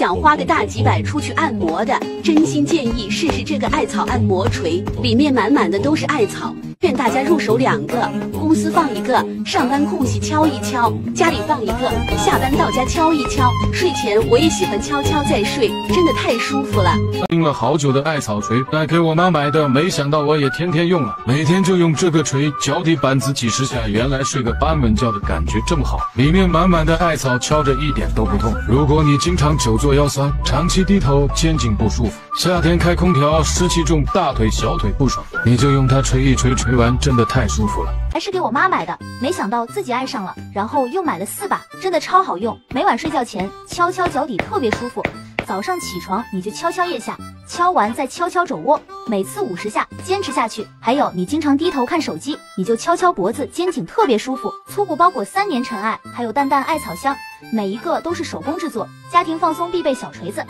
想花个大几百出去按摩的，真心建议试试这个艾草按摩锤，里面满满的都是艾草。劝大家入手两个，公司放一个，上班空隙敲一敲，家里放一个，下班到家敲一敲。睡前我也喜欢敲敲再睡，真的太舒服了。盯了好久的艾草锤，带给我妈买的，没想到我也天天用了，每天就用这个锤，脚底板子几十下，原来睡个安稳觉的感觉这么好。里面满满的艾草，敲着一点都不痛。如果你经常久坐腰酸，长期低头，肩颈不舒服，夏天开空调，湿气重，大腿小腿不爽，你就用它捶一捶，捶完真的太舒服了。还是给我妈买的，没想到自己爱上了，然后又买了四把，真的超好用。每晚睡觉前敲敲脚底特别舒服，早上起床你就敲敲腋下，敲完再敲敲肘窝，每次五十下，坚持下去。还有你经常低头看手机，你就敲敲脖子，肩颈特别舒服。粗布包裹三年尘埃，还有淡淡艾草香，每一个都是手工制作，家庭放松必备小锤子。